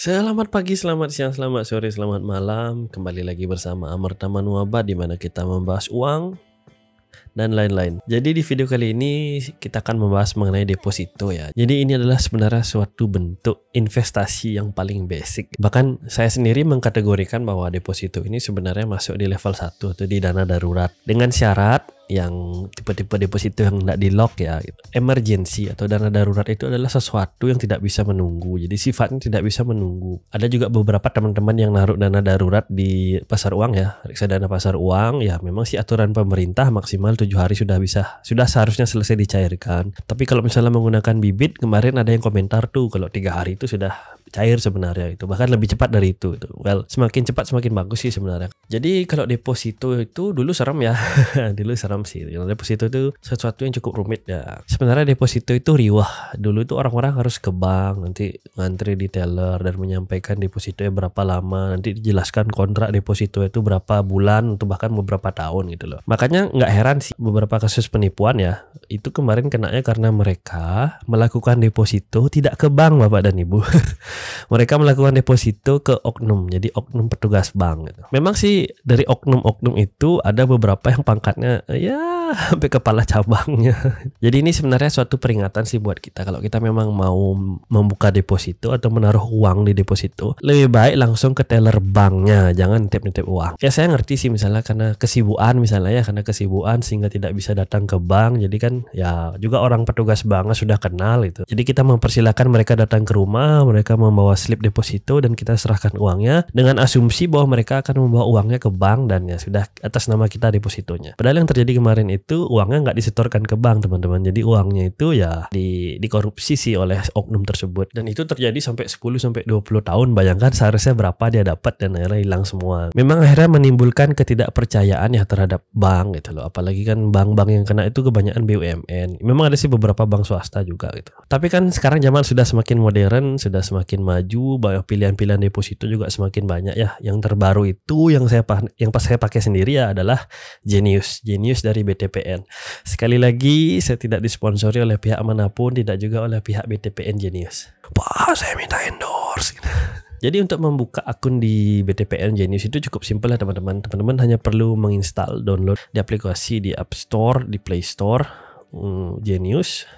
Selamat pagi, selamat siang, selamat sore, selamat malam. Kembali lagi bersama Amar Tamanuaba di mana kita membahas uang dan lain-lain. Jadi di video kali ini kita akan membahas mengenai deposito ya. Jadi ini adalah sebenarnya suatu bentuk investasi yang paling basic. Bahkan saya sendiri mengkategorikan bahwa deposito ini sebenarnya masuk di level 1 atau di dana darurat dengan syarat yang tipe-tipe deposito yang tidak di lock ya emergency atau dana darurat itu adalah sesuatu yang tidak bisa menunggu. Jadi sifatnya tidak bisa menunggu. Ada juga beberapa teman-teman yang naruh dana darurat di pasar uang ya reksadana pasar uang. Ya memang sih aturan pemerintah maksimal tujuh hari sudah bisa sudah seharusnya selesai dicairkan. Tapi kalau misalnya menggunakan bibit kemarin ada yang komentar tuh kalau tiga hari itu sudah cair sebenarnya itu bahkan lebih cepat dari itu itu well semakin cepat semakin bagus sih sebenarnya. Jadi kalau deposito itu dulu serem ya. Dulu serem sih. Deposito itu sesuatu yang cukup rumit ya. Sebenarnya deposito itu riwah. Dulu itu orang-orang harus ke bank nanti ngantri di teller dan menyampaikan deposito berapa lama. Nanti dijelaskan kontrak deposito itu berapa bulan atau bahkan beberapa tahun gitu loh. Makanya nggak heran sih beberapa kasus penipuan ya. Itu kemarin kenanya karena mereka melakukan deposito tidak ke bank bapak dan ibu mereka melakukan deposito ke oknum jadi oknum petugas bank gitu. memang sih dari oknum-oknum itu ada beberapa yang pangkatnya ya sampai kepala cabangnya. Jadi ini sebenarnya suatu peringatan sih buat kita. Kalau kita memang mau membuka deposito atau menaruh uang di deposito lebih baik langsung ke teller banknya jangan tip-tip uang. Ya saya ngerti sih misalnya karena kesibukan misalnya ya karena kesibukan sehingga tidak bisa datang ke bank jadi kan ya juga orang petugas banknya sudah kenal itu jadi kita mempersilahkan mereka datang ke rumah mereka mau membawa slip deposito dan kita serahkan uangnya dengan asumsi bahwa mereka akan membawa uangnya ke bank dan ya sudah atas nama kita depositonya. Padahal yang terjadi kemarin itu uangnya nggak disetorkan ke bank teman-teman. Jadi uangnya itu ya di dikorupsi sih oleh oknum tersebut dan itu terjadi sampai 10 sampai 20 tahun. Bayangkan seharusnya berapa dia dapat dan akhirnya hilang semua. Memang akhirnya menimbulkan ketidakpercayaan ya terhadap bank gitu loh. Apalagi kan bank-bank yang kena itu kebanyakan BUMN. Memang ada sih beberapa bank swasta juga gitu. Tapi kan sekarang zaman sudah semakin modern, sudah semakin semakin maju, banyak pilihan-pilihan deposito juga semakin banyak ya. Yang terbaru itu yang saya yang pas saya pakai sendiri ya adalah Genius, Genius dari BTPN. Sekali lagi saya tidak disponsori oleh pihak mana pun, tidak juga oleh pihak BTPN Genius. Pak, saya minta endorse. Jadi untuk membuka akun di BTPN Genius itu cukup simpel ya teman-teman. Teman-teman hanya perlu menginstal, download di aplikasi di App Store, di Play Store, hmm, Genius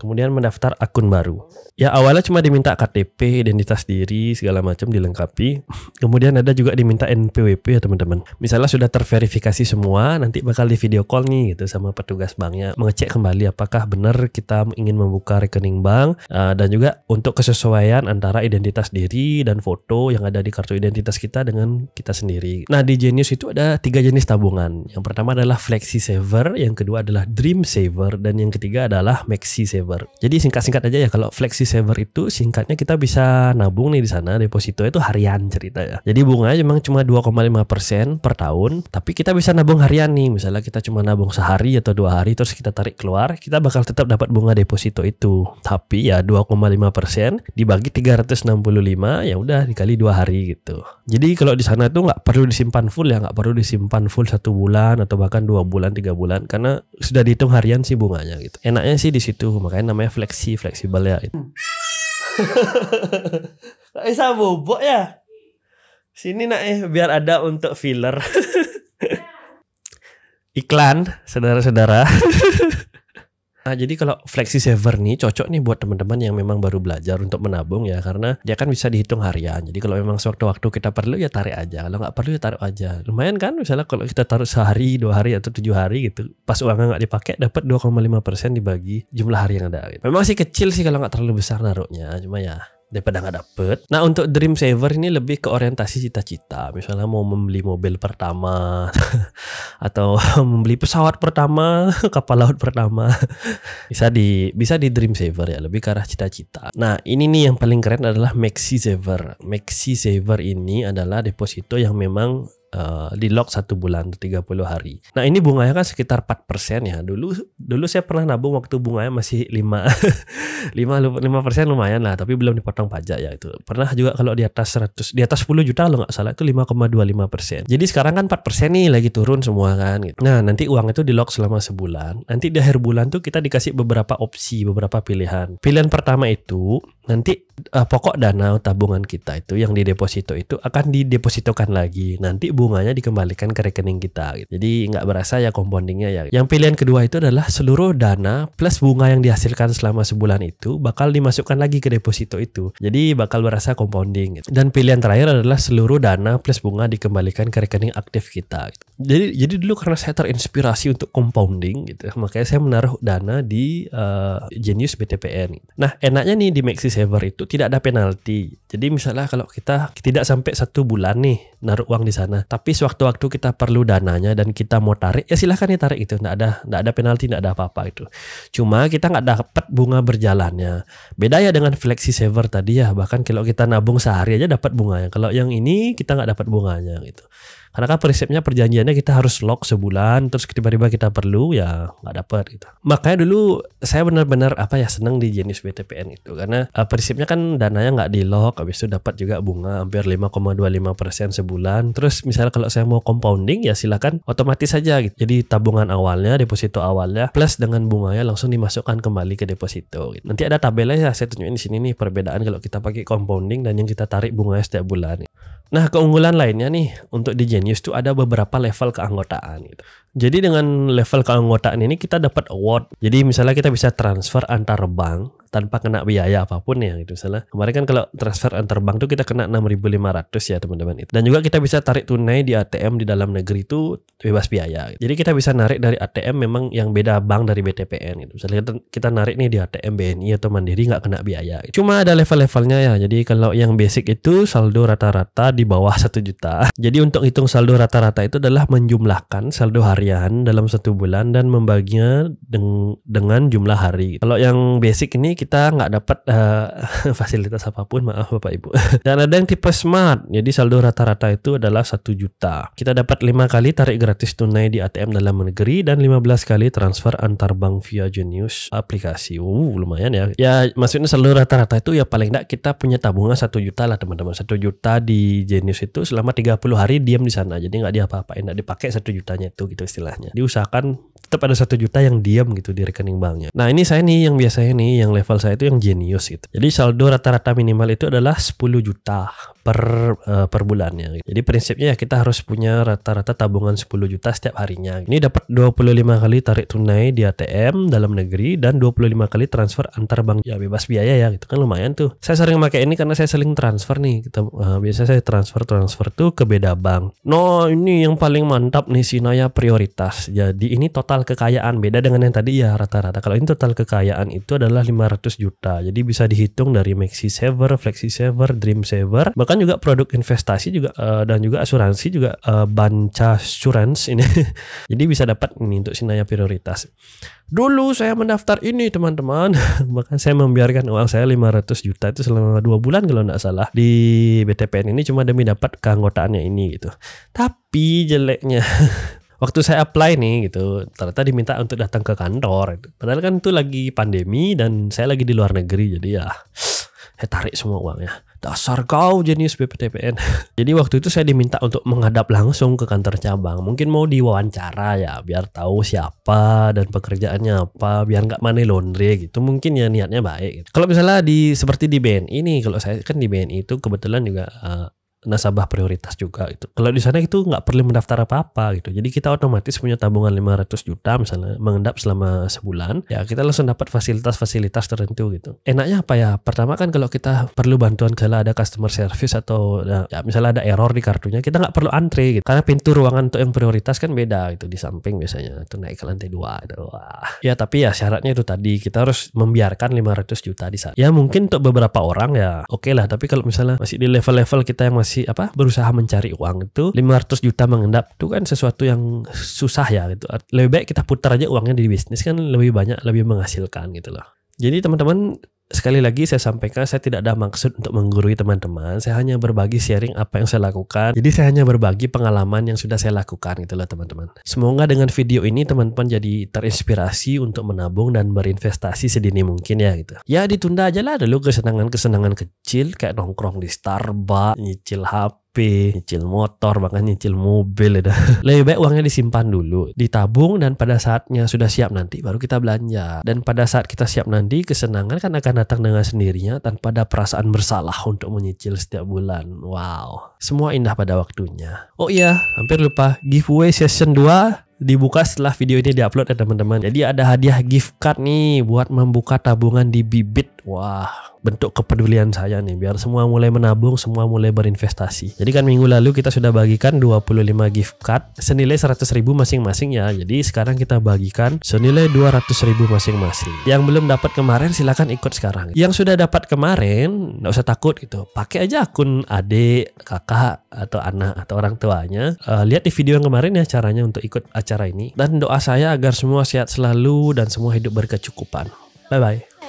kemudian mendaftar akun baru. Ya awalnya cuma diminta KTP, identitas diri, segala macam dilengkapi. Kemudian ada juga diminta NPWP ya teman-teman. Misalnya sudah terverifikasi semua, nanti bakal di video call nih gitu sama petugas banknya mengecek kembali apakah benar kita ingin membuka rekening bank uh, dan juga untuk kesesuaian antara identitas diri dan foto yang ada di kartu identitas kita dengan kita sendiri. Nah di Genius itu ada tiga jenis tabungan. Yang pertama adalah Flexi Saver, yang kedua adalah Dream Saver, dan yang ketiga adalah Maxi Saver saver. Jadi singkat-singkat aja ya kalau flexi saver itu singkatnya kita bisa nabung nih di sana deposito itu harian cerita ya. Jadi bunganya memang cuma 2,5% per tahun, tapi kita bisa nabung harian nih. Misalnya kita cuma nabung sehari atau dua hari terus kita tarik keluar, kita bakal tetap dapat bunga deposito itu. Tapi ya 2,5% dibagi 365 ya udah dikali dua hari gitu. Jadi kalau di sana tuh nggak perlu disimpan full ya, nggak perlu disimpan full satu bulan atau bahkan dua bulan tiga bulan karena sudah dihitung harian sih bunganya gitu. Enaknya sih di situ makanya makanya namanya fleksi fleksibel ya. Itu tak bisa bobok ya? Sini nak eh biar ada untuk filler. Iklan saudara-saudara Nah, jadi kalau flexi saver nih cocok nih buat teman-teman yang memang baru belajar untuk menabung ya karena dia kan bisa dihitung harian. Jadi kalau memang sewaktu-waktu kita perlu ya tarik aja. Kalau nggak perlu ya taruh aja. Lumayan kan misalnya kalau kita taruh sehari, dua hari atau tujuh hari gitu. Pas uangnya nggak dipakai dapat 2,5% dibagi jumlah hari yang ada. Gitu. Memang sih kecil sih kalau nggak terlalu besar naruhnya. Cuma ya daripada nggak dapet. Nah untuk dream saver ini lebih ke orientasi cita-cita. Misalnya mau membeli mobil pertama atau membeli pesawat pertama, kapal laut pertama, bisa di bisa di dream saver ya. Lebih ke arah cita-cita. Nah ini nih yang paling keren adalah maxi saver. Maxi saver ini adalah deposito yang memang uh, di lock satu bulan 30 hari. Nah ini bunganya kan sekitar 4% ya. Dulu dulu saya pernah nabung waktu bunganya masih 5 5 5 persen lumayan lah, tapi belum dipotong pajak ya itu. Pernah juga kalau di atas 100 di atas 10 juta lo nggak salah itu 5,25 persen. Jadi sekarang kan 4 persen nih lagi turun semua kan. Gitu. Nah nanti uang itu di lock selama sebulan. Nanti di akhir bulan tuh kita dikasih beberapa opsi, beberapa pilihan. Pilihan pertama itu nanti uh, pokok dana tabungan kita itu yang di deposito itu akan didepositokan lagi. Nanti bunganya dikembalikan ke rekening kita. Gitu. Jadi nggak berasa ya compoundingnya ya. Yang pilihan kedua itu adalah seluruh dana plus bunga yang dihasilkan selama sebulan itu bakal dimasukkan lagi ke deposito itu. Jadi bakal berasa compounding. Gitu. Dan pilihan terakhir adalah seluruh dana plus bunga dikembalikan ke rekening aktif kita. Gitu. Jadi jadi dulu karena saya terinspirasi untuk compounding gitu, makanya saya menaruh dana di uh, Genius BTPN. Nah enaknya nih di Maxi Saver itu tidak ada penalti. Jadi misalnya kalau kita tidak sampai satu bulan nih naruh uang di sana, tapi sewaktu-waktu kita perlu dananya dan kita mau tarik, ya silahkan tarik itu, tidak ada tidak ada penalti, tidak ada apa-apa itu. Cuma kita nggak dapat bunga berjalannya. Beda ya dengan Flexi Saver tadi ya, bahkan kalau kita nabung sehari aja dapat bunganya. Kalau yang ini kita nggak dapat bunganya gitu. Karena kan prinsipnya perjanjiannya kita harus lock sebulan, terus tiba-tiba kita perlu ya nggak dapat gitu. Makanya dulu saya benar-benar apa ya senang di jenis BTPN itu karena uh, prinsipnya kan dananya nggak di lock, habis itu dapat juga bunga hampir 5,25 persen sebulan. Terus misalnya kalau saya mau compounding ya silakan otomatis saja gitu. Jadi tabungan awalnya, deposito awalnya plus dengan bunganya langsung dimasukkan kembali ke deposito. Gitu. Nanti ada tabelnya ya saya tunjukin di sini nih perbedaan kalau kita pakai compounding dan yang kita tarik bunganya setiap bulan. Nah, keunggulan lainnya nih untuk di Genius itu ada beberapa level keanggotaan gitu. Jadi dengan level keanggotaan ini kita dapat award. Jadi misalnya kita bisa transfer antar bank tanpa kena biaya apa pun ya gitu misalnya. Kemarin kan kalau transfer antar bank tuh kita kena 6.500 ya teman-teman itu. Dan juga kita bisa tarik tunai di ATM di dalam negeri itu bebas biaya. Jadi kita bisa narik dari ATM memang yang beda bank dari BTPN gitu. Misalnya kita, kita narik nih di ATM BNI atau Mandiri nggak kena biaya. Gitu. Cuma ada level-levelnya ya. Jadi kalau yang basic itu saldo rata-rata di bawah satu juta. Jadi untuk hitung saldo rata-rata itu adalah menjumlahkan saldo harian dalam satu bulan dan membaginya deng dengan jumlah hari. Kalau yang basic ini kita nggak dapat uh, fasilitas apa pun maaf bapak ibu. Dan ada yang tipe smart jadi saldo rata-rata itu adalah satu juta. Kita dapat lima kali tarik gratis tunai di ATM dalam negeri dan 15 kali transfer antar bank via Genius aplikasi. Uh lumayan ya. Ya maksudnya saldo rata-rata itu ya paling tidak kita punya tabungan satu juta lah teman-teman. Satu juta di Genius itu selama 30 hari diam di sana. Jadi nggak diapa-apain nggak dipakai satu jutanya itu gitu istilahnya. Diusahakan tetap ada satu juta yang diam gitu di rekening banknya. Nah ini saya nih yang biasanya nih yang level level saya itu yang genius gitu. Jadi saldo rata-rata minimal itu adalah 10 juta per uh, per bulannya. Jadi prinsipnya ya kita harus punya rata-rata tabungan 10 juta setiap harinya. Ini dapat 25 kali tarik tunai di ATM dalam negeri dan 25 kali transfer antar bank ya bebas biaya ya gitu kan lumayan tuh. Saya sering pakai ini karena saya sering transfer nih. Kita, uh, biasa saya transfer transfer tuh ke beda bank. No ini yang paling mantap nih Sinaya prioritas. Jadi ini total kekayaan beda dengan yang tadi ya rata-rata. Kalau ini total kekayaan itu adalah 500 juta. Jadi bisa dihitung dari Maxi Saver, Flexi Saver, Dream Saver, bahkan juga produk investasi juga uh, dan juga asuransi juga uh, Banca Assurance ini. Jadi bisa dapat ini untuk Sinaya prioritas. Dulu saya mendaftar ini teman-teman, bahkan saya membiarkan uang saya 500 juta itu selama dua bulan kalau nggak salah di BTPN ini cuma demi dapat keanggotaannya ini gitu. Tapi jeleknya waktu saya apply nih gitu ternyata diminta untuk datang ke kantor. Padahal kan itu lagi pandemi dan saya lagi di luar negeri jadi ya saya tarik semua uangnya. Dasar kau jenis BPTPN jadi waktu itu saya diminta untuk menghadap langsung ke kantor cabang. Mungkin mau diwawancara ya biar tahu siapa dan pekerjaannya apa biar nggak money laundry gitu. Mungkin ya niatnya baik gitu. kalau misalnya di seperti di BNI ini kalau saya kan di BNI itu kebetulan juga uh, nasabah prioritas juga itu. Kalau di sana itu nggak perlu mendaftar apa-apa gitu. Jadi kita otomatis punya tabungan 500 juta misalnya mengendap selama sebulan, ya kita langsung dapat fasilitas-fasilitas tertentu gitu. Enaknya apa ya? Pertama kan kalau kita perlu bantuan kalau ada customer service atau ya, ya misalnya ada error di kartunya, kita nggak perlu antre gitu. Karena pintu ruangan untuk yang prioritas kan beda gitu di samping biasanya itu naik ke lantai dua itu. Wah. Ya tapi ya syaratnya itu tadi kita harus membiarkan 500 juta di sana. Ya mungkin untuk beberapa orang ya oke okay lah, tapi kalau misalnya masih di level-level kita yang masih masih apa berusaha mencari uang itu 500 juta mengendap itu kan sesuatu yang susah ya gitu. Lebih baik kita putar aja uangnya di bisnis kan lebih banyak lebih menghasilkan gitu loh. Jadi teman-teman sekali lagi saya sampaikan saya tidak ada maksud untuk menggurui teman-teman. Saya hanya berbagi sharing apa yang saya lakukan. Jadi saya hanya berbagi pengalaman yang sudah saya lakukan gitu loh teman-teman. Semoga dengan video ini teman-teman jadi terinspirasi untuk menabung dan berinvestasi sedini mungkin ya gitu. Ya ditunda aja lah dulu kesenangan-kesenangan kecil kayak nongkrong di Starbucks, nyicil HP HP, nyicil motor, bahkan nyicil mobil itu. Lebih baik uangnya disimpan dulu, ditabung dan pada saatnya sudah siap nanti baru kita belanja. Dan pada saat kita siap nanti kesenangan kan akan datang dengan sendirinya tanpa ada perasaan bersalah untuk menyicil setiap bulan. Wow, semua indah pada waktunya. Oh iya, hampir lupa giveaway season 2 dibuka setelah video ini diupload ya teman-teman. Jadi ada hadiah gift card nih buat membuka tabungan di Bibit. Wah, bentuk kepedulian saya nih biar semua mulai menabung, semua mulai berinvestasi. Jadi kan minggu lalu kita sudah bagikan 25 gift card senilai 100 ribu masing-masing ya. Jadi sekarang kita bagikan senilai 200 ribu masing-masing. Yang belum dapat kemarin silahkan ikut sekarang. Yang sudah dapat kemarin nggak usah takut gitu. Pakai aja akun adik, kakak atau anak atau orang tuanya. Uh, lihat di video yang kemarin ya caranya untuk ikut acara ini. Dan doa saya agar semua sehat selalu dan semua hidup berkecukupan. Bye bye.